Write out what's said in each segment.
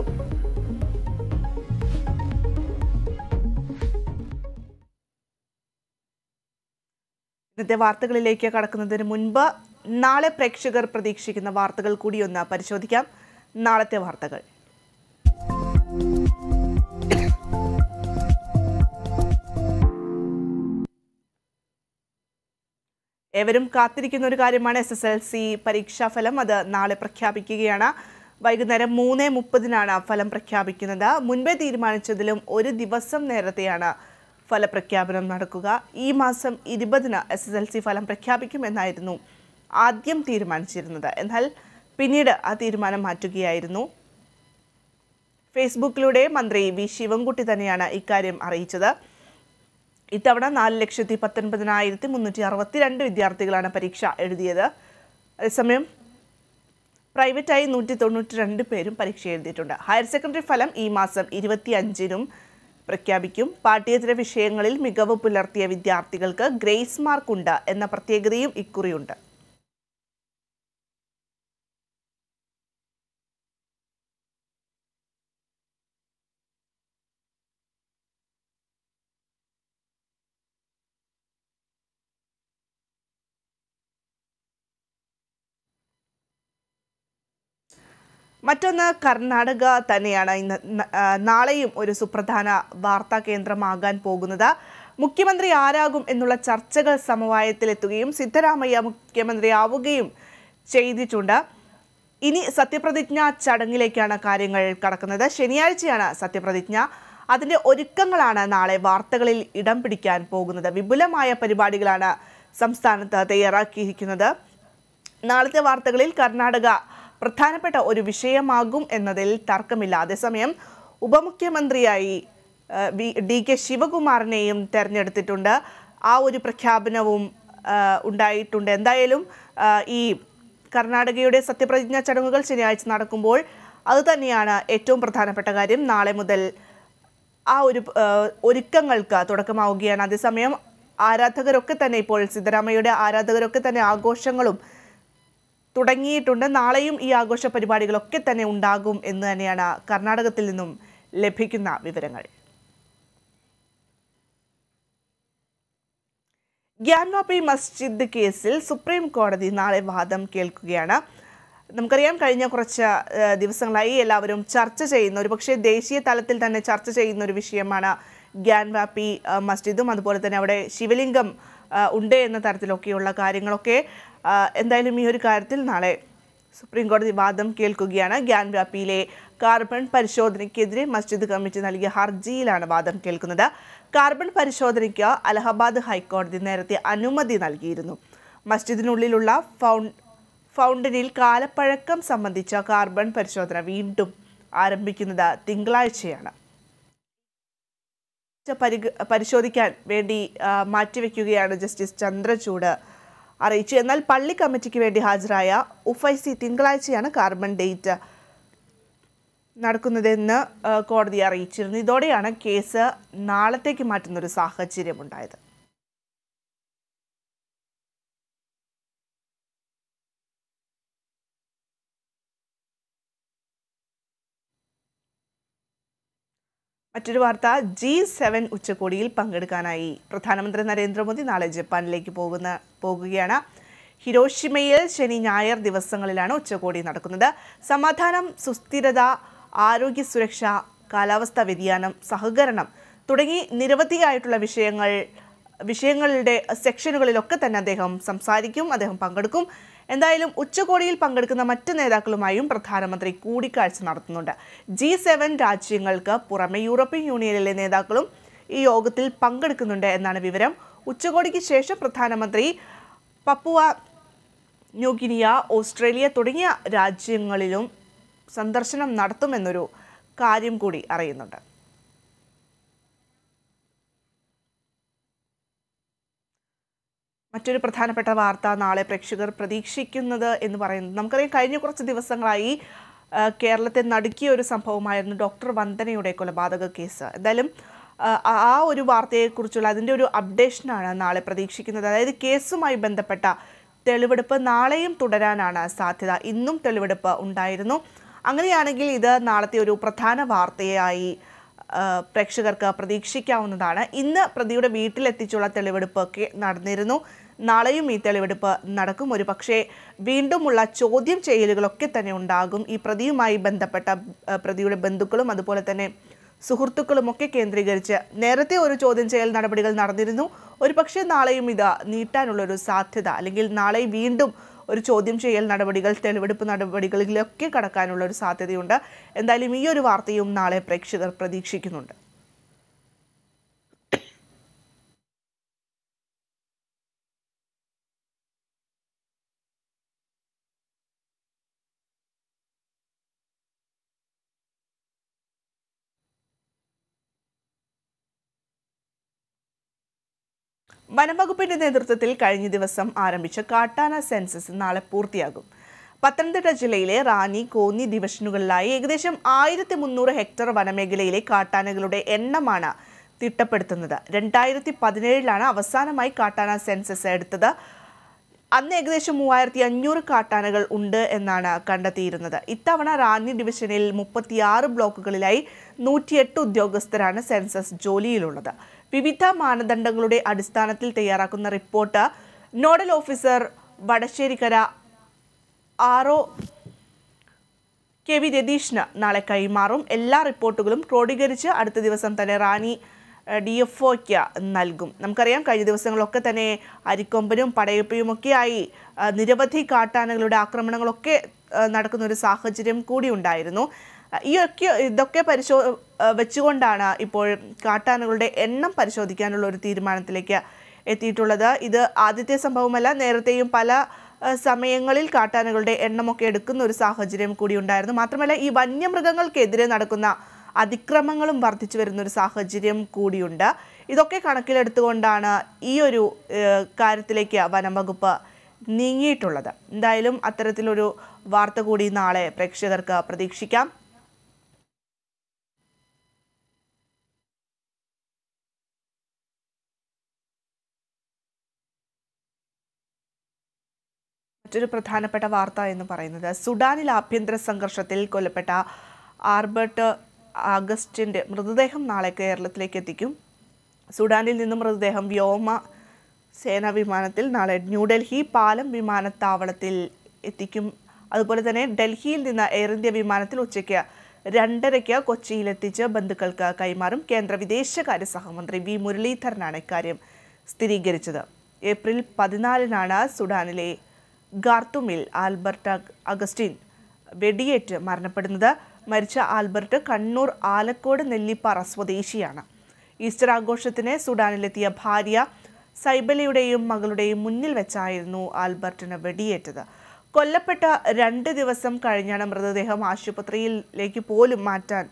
സാധിക്കും ഇന്നത്തെ വാർത്തകളിലേക്ക് കടക്കുന്നതിന് മുൻപ് നാളെ പ്രേക്ഷകർ പ്രതീക്ഷിക്കുന്ന വാർത്തകൾ കൂടി ഒന്ന് പരിശോധിക്കാം. നാളത്തെ വാർത്തകൾ. ഏവരും കാത്തിരിക്കുന്ന ഒരു കാര്യമാണ് എസ് എസ് എൽ സി പരീക്ഷാഫലം. അത് നാളെ പ്രഖ്യാപിക്കുകയാണ്. വൈകുന്നേരം മൂന്ന് മുപ്പതിനാണ് ഫലം പ്രഖ്യാപിക്കുന്നത്. മുൻപേ തീരുമാനിച്ചതിലും ഒരു ദിവസം നേരത്തെയാണ് ഫലപ്രഖ്യാപനം നടക്കുക. ഈ മാസം ഇരുപതിന് എസ് എസ് എൽ സി ഫലം പ്രഖ്യാപിക്കുമെന്നായിരുന്നു ആദ്യം തീരുമാനിച്ചിരുന്നത്. എന്നാൽ പിന്നീട് ആ തീരുമാനം മാറ്റുകയായിരുന്നു. ഫേസ്ബുക്കിലൂടെ മന്ത്രി വി ശിവൻകുട്ടി തന്നെയാണ് ഇക്കാര്യം അറിയിച്ചത്. ഇത്തവണ നാല് ലക്ഷത്തി പത്തൊൻപതിനായിരത്തി മുന്നൂറ്റി അറുപത്തിരണ്ട് വിദ്യാർത്ഥികളാണ് പരീക്ഷ എഴുതിയത്. അതേസമയം പ്രൈവറ്റായി നൂറ്റി തൊണ്ണൂറ്റി രണ്ട് പേരും പരീക്ഷ എഴുതിയിട്ടുണ്ട്. ഹയർ സെക്കൻഡറി ഫലം ഈ മാസം ഇരുപത്തി അഞ്ചിനും പ്രഖ്യാപിക്കും. പാഠ്യേതര വിഷയങ്ങളിൽ മികവ് പുലർത്തിയ വിദ്യാർത്ഥികൾക്ക് ഗ്രേസ് മാർക്ക് ഉണ്ട് എന്ന പ്രത്യേകതയും ഇക്കുറിയുണ്ട്. മറ്റൊന്ന് കർണാടക തന്നെയാണ് ഇന്ന് നാളെയും ഒരു സുപ്രധാന വാർത്താ കേന്ദ്രമാകാൻ പോകുന്നത്. മുഖ്യമന്ത്രി ആരാകും എന്നുള്ള ചർച്ചകൾ സമവായത്തിലെത്തുകയും സിദ്ധരാമയ്യ മുഖ്യമന്ത്രിയാവുകയും ചെയ്തിട്ടുണ്ട്. ഇനി സത്യപ്രതിജ്ഞ ചടങ്ങിലേക്കാണ് കാര്യങ്ങൾ കടക്കുന്നത്. ശനിയാഴ്ചയാണ് സത്യപ്രതിജ്ഞ. അതിന്റെ ഒരുക്കങ്ങളാണ് നാളെ വാർത്തകളിൽ ഇടം പിടിക്കാൻ പോകുന്നത്. വിപുലമായ പരിപാടികളാണ് സംസ്ഥാനത്ത് തയ്യാറാക്കിയിരിക്കുന്നത്. നാളത്തെ വാർത്തകളിൽ കർണാടക പ്രധാനപ്പെട്ട ഒരു വിഷയമാകും എന്നതിൽ തർക്കമില്ല. അതേസമയം ഉപമുഖ്യമന്ത്രിയായി ഡി കെ ശിവകുമാറിനെയും തെരഞ്ഞെടുത്തിട്ടുണ്ട്. ആ ഒരു പ്രഖ്യാപനവും ഉണ്ടായിട്ടുണ്ട്. എന്തായാലും ഈ കർണാടകയുടെ സത്യപ്രതിജ്ഞാ ചടങ്ങുകൾ ശനിയാഴ്ച നടക്കുമ്പോൾ അത് തന്നെയാണ് ഏറ്റവും പ്രധാനപ്പെട്ട കാര്യം. നാളെ മുതൽ ആ ഒരു ഒരുക്കങ്ങൾക്ക് തുടക്കമാവുകയാണ്. അതേസമയം ആരാധകരൊക്കെ തന്നെ ഇപ്പോൾ സിദ്ധരാമയ്യയുടെ ആരാധകരൊക്കെ തന്നെ ആഘോഷങ്ങളും തുടങ്ങിയിട്ടുണ്ട്. നാളെയും ഈ ആഘോഷ പരിപാടികളൊക്കെ തന്നെ ഉണ്ടാകും എന്ന് തന്നെയാണ് കർണാടകത്തിൽ നിന്നും ലഭിക്കുന്ന വിവരങ്ങൾ. ഗ്യാൻവാപ്പി മസ്ജിദ് കേസിൽ സുപ്രീം കോടതി നാളെ വാദം കേൾക്കുകയാണ്. നമുക്കറിയാം കഴിഞ്ഞ കുറച്ച് ദിവസങ്ങളായി എല്ലാവരും ചർച്ച ചെയ്യുന്ന ഒരു പക്ഷേ ദേശീയ തലത്തിൽ തന്നെ ചർച്ച ചെയ്യുന്ന ഒരു വിഷയമാണ് ഗ്യാൻവാപ്പി മസ്ജിദും. അതുപോലെ തന്നെ അവിടെ ശിവലിംഗം ഉണ്ട് എന്ന തരത്തിലൊക്കെയുള്ള കാര്യങ്ങളൊക്കെ എന്തായാലും ഈ ഒരു കാര്യത്തിൽ നാളെ സുപ്രീം കോടതി വാദം കേൾക്കുകയാണ്. ഗ്യാൻവ്യാപ്പിയിലെ കാർബൺ പരിശോധനയ്ക്കെതിരെ മസ്ജിദ് കമ്മിറ്റി നൽകിയ ഹർജിയിലാണ് വാദം കേൾക്കുന്നത്. കാർബൺ പരിശോധനയ്ക്ക് അലഹബാദ് ഹൈക്കോടതി നേരത്തെ അനുമതി നൽകിയിരുന്നു. മസ്ജിദിനുള്ളിലുള്ള ഫൗണ്ട് ഫൗണ്ടനിൽ കാലപ്പഴക്കം സംബന്ധിച്ച കാർബൺ പരിശോധന വീണ്ടും ആരംഭിക്കുന്നത് തിങ്കളാഴ്ചയാണ്. പരിശോധിക്കാൻ വേണ്ടി മാറ്റിവെക്കുകയാണ് ജസ്റ്റിസ് ചന്ദ്രചൂഡ്. അറിയിച്ചു. എന്നാൽ പള്ളി കമ്മിറ്റിക്ക് വേണ്ടി ഹാജരായ ഉഫൈസി തിങ്കളാഴ്ചയാണ് കാർബൺ ഡേറ്റ് നടക്കുന്നതെന്ന് കോടതി അറിയിച്ചിരുന്നു. ഇതോടെയാണ് കേസ് നാളത്തേക്ക് മാറ്റുന്ന ഒരു സാഹചര്യമുണ്ടായത്. മറ്റൊരു വാർത്ത ജി സെവൻ ഉച്ചകോടിയിൽ പങ്കെടുക്കാനായി. പ്രധാനമന്ത്രി നരേന്ദ്രമോദി നാളെ ജപ്പാനിലേക്ക് പോകുന്ന പോകുകയാണ്. ഹിരോഷിമയിൽ ശനി ഞായർ ദിവസങ്ങളിലാണ് ഉച്ചകോടി നടക്കുന്നത്. സമാധാനം സുസ്ഥിരത ആരോഗ്യ സുരക്ഷ കാലാവസ്ഥാ വ്യതിയാനം സഹകരണം തുടങ്ങി നിരവധിയായിട്ടുള്ള വിഷയങ്ങൾ വിഷയങ്ങളുടെ സെക്ഷനുകളിലൊക്കെ തന്നെ അദ്ദേഹം സംസാരിക്കും അദ്ദേഹം പങ്കെടുക്കും. എന്തായാലും ഉച്ചകോടിയിൽ പങ്കെടുക്കുന്ന മറ്റ് നേതാക്കളുമായും പ്രധാനമന്ത്രി കൂടിക്കാഴ്ച നടത്തുന്നുണ്ട്. ജി സെവൻ രാജ്യങ്ങൾക്ക് പുറമെ യൂറോപ്യൻ യൂണിയനിലെ നേതാക്കളും ഈ യോഗത്തിൽ പങ്കെടുക്കുന്നുണ്ട് എന്നാണ് വിവരം. ഉച്ചകോടിക്ക് ശേഷം പ്രധാനമന്ത്രി പപ്പുവ ന്യൂഗിനിയ ഓസ്ട്രേലിയ തുടങ്ങിയ രാജ്യങ്ങളിലും സന്ദർശനം നടത്തുമെന്നൊരു കാര്യം കൂടി അറിയുന്നുണ്ട്. മറ്റൊരു പ്രധാനപ്പെട്ട വാർത്ത നാളെ പ്രേക്ഷകർ പ്രതീക്ഷിക്കുന്നത് എന്ന് പറയുന്നത്. നമുക്കറിയാം കഴിഞ്ഞ കുറച്ച് ദിവസങ്ങളായി കേരളത്തെ നടുക്കിയ ഒരു സംഭവമായിരുന്നു ഡോക്ടർ വന്ദനയുടെ കൊലപാതക കേസ്. എന്തായാലും ആ, ഒരു വാർത്തയെക്കുറിച്ചുള്ള അതിന്റെ ഒരു അപ്ഡേഷനാണ് നാളെ പ്രതീക്ഷിക്കുന്നത്. അതായത് കേസുമായി ബന്ധപ്പെട്ട തെളിവെടുപ്പ് നാളെയും തുടരാനാണ് സാധ്യത. ഇന്നും തെളിവെടുപ്പ് ഉണ്ടായിരുന്നു. അങ്ങനെയാണെങ്കിൽ ഇത് നാളത്തെ ഒരു പ്രധാന വാർത്തയായി പ്രേക്ഷകർക്ക് പ്രതീക്ഷിക്കാവുന്നതാണ്. ഇന്ന് പ്രതിയുടെ വീട്ടിലെത്തിച്ചുള്ള തെളിവെടുപ്പൊക്കെ നടന്നിരുന്നു. നാളെയും ഈ തെളിവെടുപ്പ് നടക്കും. ഒരു പക്ഷേ വീണ്ടുമുള്ള ചോദ്യം ചെയ്യലുകളൊക്കെ തന്നെ ഉണ്ടാകും. ഈ പ്രതിയുമായി ബന്ധപ്പെട്ട പ്രതിയുടെ ബന്ധുക്കളും അതുപോലെ തന്നെ സുഹൃത്തുക്കളുമൊക്കെ കേന്ദ്രീകരിച്ച് നേരത്തെ ഒരു ചോദ്യം ചെയ്യൽ നടപടികൾ നടന്നിരുന്നു. ഒരു പക്ഷേ നാളെയും ഇത് നീട്ടാനുള്ളൊരു സാധ്യത അല്ലെങ്കിൽ നാളെ വീണ്ടും ഒരു ചോദ്യം ചെയ്യൽ നടപടികൾ തെളിവെടുപ്പ് നടപടികളിലൊക്കെ കടക്കാനുള്ള ഒരു സാധ്യതയുണ്ട്. എന്തായാലും ഈ ഒരു വാർത്തയും നാളെ പ്രേക്ഷകർ പ്രതീക്ഷിക്കുന്നുണ്ട്. വനംവകുപ്പിന്റെ നേതൃത്വത്തിൽ കഴിഞ്ഞ ദിവസം ആരംഭിച്ച കാട്ടാന സെൻസസ് നാളെ പൂർത്തിയാകും. പത്തനംതിട്ട ജില്ലയിലെ റാന്നി കോന്നി ഡിവിഷനുകളിലായി ഏകദേശം ആയിരത്തി മുന്നൂറ് ഹെക്ടർ വനമേഖലയിലെ കാട്ടാനകളുടെ എണ്ണമാണ് തിട്ടപ്പെടുത്തുന്നത്. രണ്ടായിരത്തി പതിനേഴിലാണ് അവസാനമായി കാട്ടാന സെൻസസ് എടുത്തത്. അന്ന് ഏകദേശം മൂവായിരത്തി അഞ്ഞൂറ് കാട്ടാനകൾ ഉണ്ട് എന്നാണ് കണ്ടെത്തിയിരുന്നത്. ഇത്തവണ റാന്നി ഡിവിഷനിൽ മുപ്പത്തിയാറ് ബ്ലോക്കുകളിലായി നൂറ്റിയെട്ട് ഉദ്യോഗസ്ഥരാണ് സെൻസസ് ജോലിയിലുള്ളത്. വിവിധ മാനദണ്ഡങ്ങളുടെ അടിസ്ഥാനത്തിൽ തയ്യാറാക്കുന്ന report nodal officer Vadasserikkara O K V രതീഷിന് നാളെ കൈമാറും. എല്ലാ റിപ്പോർട്ടുകളും ക്രോഡീകരിച്ച് അടുത്ത ദിവസം തന്നെ റാണി ഡി എഫ് ഒക്ക് നൽകും. നമുക്കറിയാം കഴിഞ്ഞ ദിവസങ്ങളൊക്കെ തന്നെ അരിക്കൊമ്പനും പടയപ്പയും ഒക്കെയായി ആ, നിരവധി കാട്ടാനകളുടെ ആക്രമണങ്ങളൊക്കെ നടക്കുന്ന ഒരു സാഹചര്യം കൂടി ഉണ്ടായിരുന്നു. ഈ ഇതൊക്കെ പരിശോ വെച്ചുകൊണ്ടാണ് ഇപ്പോൾ കാട്ടാനകളുടെ എണ്ണം പരിശോധിക്കാനുള്ള ഒരു തീരുമാനത്തിലേക്ക് എത്തിയിട്ടുള്ളത്. ഇത് ആദ്യത്തെ സംഭവമല്ല നേരത്തെയും പല സമയങ്ങളിൽ കാട്ടാനകളുടെ എണ്ണമൊക്കെ എടുക്കുന്ന ഒരു സാഹചര്യം കൂടി ഉണ്ടായിരുന്നു. മാത്രമല്ല ഈ വന്യമൃഗങ്ങൾക്കെതിരെ നടക്കുന്ന അതിക്രമങ്ങളും വർദ്ധിച്ചു വരുന്ന ഒരു സാഹചര്യം കൂടിയുണ്ട്. ഇതൊക്കെ കണക്കിലെടുത്തുകൊണ്ടാണ് ഈ ഒരു കാര്യത്തിലേക്ക് വനം വകുപ്പ് നീങ്ങിയിട്ടുള്ളത്. എന്തായാലും അത്തരത്തിലൊരു വാർത്ത കൂടി നാളെ പ്രേക്ഷകർക്ക് പ്രതീക്ഷിക്കാം. മറ്റൊരു പ്രധാനപ്പെട്ട വാർത്ത എന്ന് പറയുന്നത്. സുഡാനിൽ ആഭ്യന്തര സംഘർഷത്തിൽ കൊല്ലപ്പെട്ട ആർബർട്ട് ആഗസ്റ്റിന്റെ മൃതദേഹം നാളെ കേരളത്തിലേക്ക് എത്തിക്കും. സുഡാനിൽ നിന്നും മൃതദേഹം വ്യോമ സേനാ വിമാനത്തിൽ നാളെ ന്യൂഡൽഹി പാലം വിമാനത്താവളത്തിൽ എത്തിക്കും. അതുപോലെ തന്നെ ഡൽഹിയിൽ നിന്ന് എയർ ഇന്ത്യ വിമാനത്തിൽ ഉച്ചയ്ക്ക് രണ്ടരയ്ക്ക് കൊച്ചിയിലെത്തിച്ച് ബന്ധുക്കൾക്ക് കൈമാറും കേന്ദ്ര വിദേശകാര്യ സഹമന്ത്രി വി മുരളീധരനാണ് ഇക്കാര്യം സ്ഥിരീകരിച്ചത്. ഏപ്രിൽ പതിനാലിനാണ് സുഡാനിലെ ഗാർത്തുമിൽ ആൽബർട്ട് അഗസ്റ്റിൻ വെടിയേറ്റ് മരണപ്പെടുന്നത്. മരിച്ച ആൽബർട്ട് കണ്ണൂർ ആലക്കോട് നെല്ലിപ്പാറ സ്വദേശിയാണ്. ഈസ്റ്റർ ആഘോഷത്തിന് സുഡാനിലെത്തിയ ഭാര്യ സൈബലിയുടെയും മകളുടെയും മുന്നിൽ വെച്ചായിരുന്നു ആൽബർട്ടിന് വെടിയേറ്റത്. കൊല്ലപ്പെട്ട രണ്ട് ദിവസം കഴിഞ്ഞാണ് മൃതദേഹം ആശുപത്രിയിലേക്ക് പോലും മാറ്റാൻ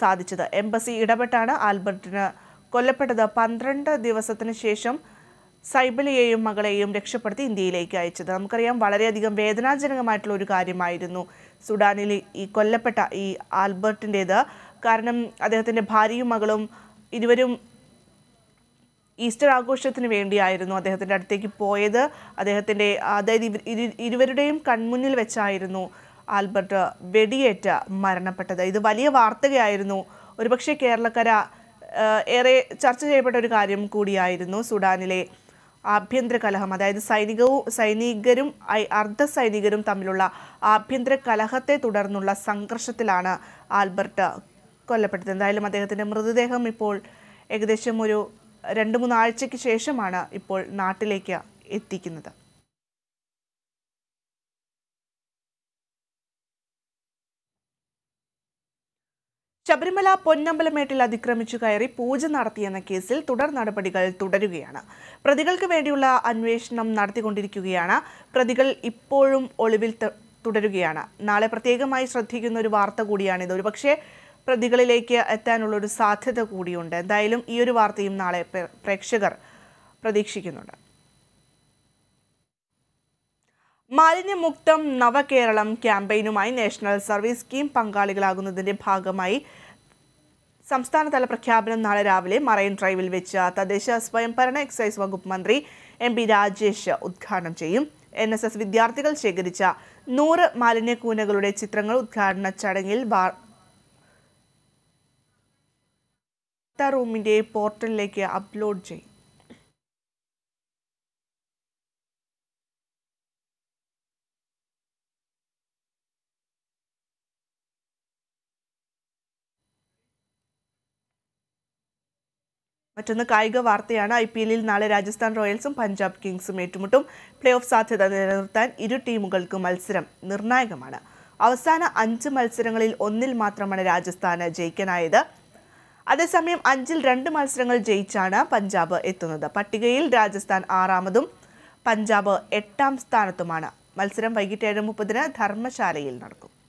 സാധിച്ചത്. എംബസി ഇടപെട്ടാണ് ആൽബർട്ടിന് കൊല്ലപ്പെട്ടത്. പന്ത്രണ്ട് ദിവസത്തിന് ശേഷം സൈബലിയെയും മകളെയും രക്ഷപ്പെടുത്തി ഇന്ത്യയിലേക്ക് അയച്ചത്. നമുക്കറിയാം വളരെയധികം വേദനാജനകമായിട്ടുള്ള ഒരു കാര്യമായിരുന്നു സുഡാനിൽ ഈ കൊല്ലപ്പെട്ട ഈ ആൽബർട്ടിന്റേത്. കാരണം അദ്ദേഹത്തിന്റെ ഭാര്യയും മകളും ഇരുവരും ഈസ്റ്റർ ആഘോഷത്തിന് വേണ്ടിയായിരുന്നു അദ്ദേഹത്തിന്റെ അടുത്തേക്ക് പോയത്. അദ്ദേഹത്തിന്റെ അതായത് ഇരുവരുടെയും കൺമുന്നിൽ വെച്ചായിരുന്നു ആൽബർട്ട് വെടിയേറ്റ് മരണപ്പെട്ടത്. ഇത് വലിയ വാർത്തകയായിരുന്നു ഒരുപക്ഷെ കേരളക്കര ഏറെ ചർച്ച ചെയ്യപ്പെട്ട ഒരു കാര്യം കൂടിയായിരുന്നു സുഡാനിലെ ആഭ്യന്തര കലഹം അതായത് സൈനികവും സൈനികരും അർദ്ധ സൈനികരും തമ്മിലുള്ള ആഭ്യന്തര കലഹത്തെ തുടർന്നുള്ള സംഘർഷത്തിലാണ് ആൽബർട്ട് കൊല്ലപ്പെട്ടത്. എന്തായാലും അദ്ദേഹത്തിന്റെ മൃതദേഹം ഇപ്പോൾ ഏകദേശം ഒരു രണ്ട് മൂന്നാഴ്ചയ്ക്ക് ശേഷമാണ് ഇപ്പോൾ നാട്ടിലേക്ക് എത്തിക്കുന്നത്. ശബരിമല പൊന്നമ്പലമേട്ടിൽ അതിക്രമിച്ചു കയറി പൂജ നടത്തിയെന്ന കേസിൽ തുടർ നടപടികൾ തുടരുകയാണ്. പ്രതികൾക്ക് വേണ്ടിയുള്ള അന്വേഷണം നടത്തിക്കൊണ്ടിരിക്കുകയാണ്. പ്രതികൾ ഇപ്പോഴും ഒളിവിൽ തുടരുകയാണ്. നാളെ പ്രത്യേകമായി ശ്രദ്ധിക്കുന്ന ഒരു വാർത്ത കൂടിയാണിത്. ഒരുപക്ഷെ പ്രതികളിലേക്ക് എത്താനുള്ള ഒരു സാധ്യത കൂടിയുണ്ട്. എന്തായാലും ഈ ഒരു വാർത്തയും നാളെ പ്രേക്ഷകർ പ്രതീക്ഷിക്കുന്നുണ്ട്. മാലിന്യമുക്തം നവകേരളം ക്യാമ്പയിനുമായി നാഷണൽ സർവീസ് സ്കീം പങ്കാളികളാകുന്നതിന്റെ ഭാഗമായി സംസ്ഥാനതല പ്രഖ്യാപനം നാളെ രാവിലെ മറൈൻ ഡ്രൈവിൽ വെച്ച് തദ്ദേശ സ്വയംഭരണ എക്സൈസ് വകുപ്പ് മന്ത്രി എം പി രാജേഷ് ഉദ്ഘാടനം ചെയ്യും. എൻ എസ് എസ് വിദ്യാർത്ഥികൾ ശേഖരിച്ച നൂറ് മാലിന്യക്കൂനകളുടെ ചിത്രങ്ങൾ ഉദ്ഘാടന ചടങ്ങിൽ റൂമിന്റെ പോർട്ടലിലേക്ക് അപ്ലോഡ് ചെയ്യും. മറ്റൊന്ന് കായിക വാർത്തയാണ്. ഐ പി എല്ലിൽ നാളെ രാജസ്ഥാൻ റോയൽസും പഞ്ചാബ് കിങ്സും ഏറ്റുമുട്ടും. പ്ലേ ഓഫ് സാധ്യത നിലനിർത്താൻ ഇരു ടീമുകൾക്കും മത്സരം നിർണായകമാണ്. അവസാന അഞ്ച് മത്സരങ്ങളിൽ ഒന്നിൽ മാത്രമാണ് രാജസ്ഥാന് ജയിക്കാനായത്. അതേസമയം അഞ്ചിൽ രണ്ട് മത്സരങ്ങൾ ജയിച്ചാണ് പഞ്ചാബ് എത്തുന്നത്. പട്ടികയിൽ രാജസ്ഥാൻ ആറാമതും പഞ്ചാബ് എട്ടാം സ്ഥാനത്തുമാണ്. മത്സരം വൈകിട്ട് ഏഴ് മുപ്പതിന് ധർമ്മശാലയിൽ നടക്കും.